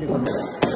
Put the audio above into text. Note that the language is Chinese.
这个没有